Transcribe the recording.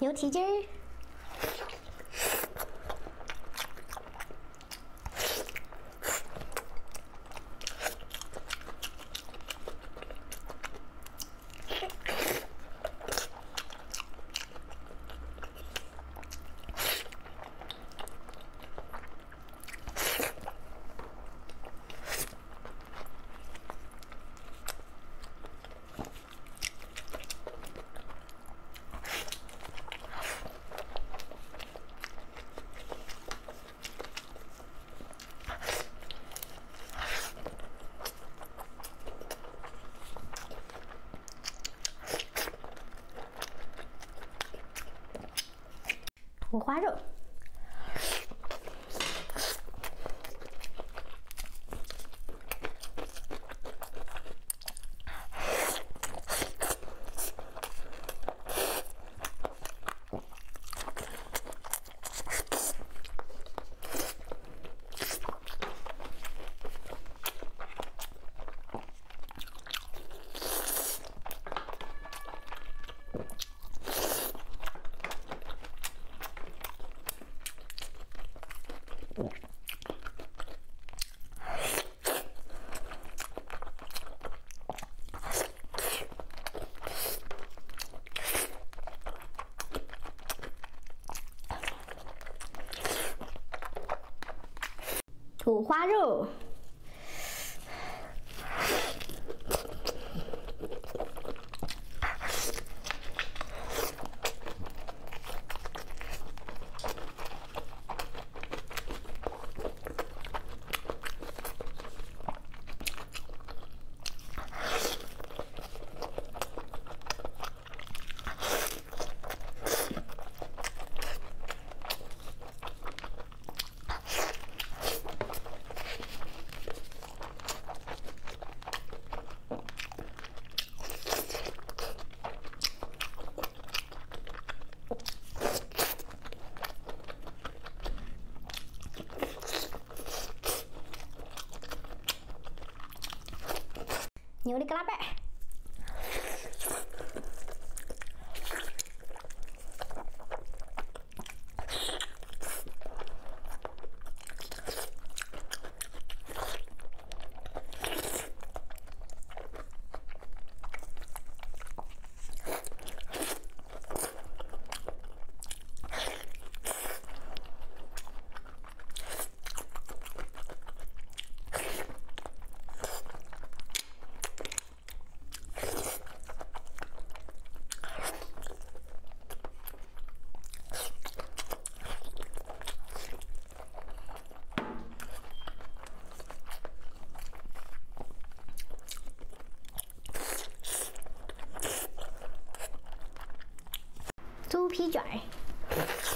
牛蹄筋儿。五花肉。五花肉。牛的格拉拌。皮卷儿。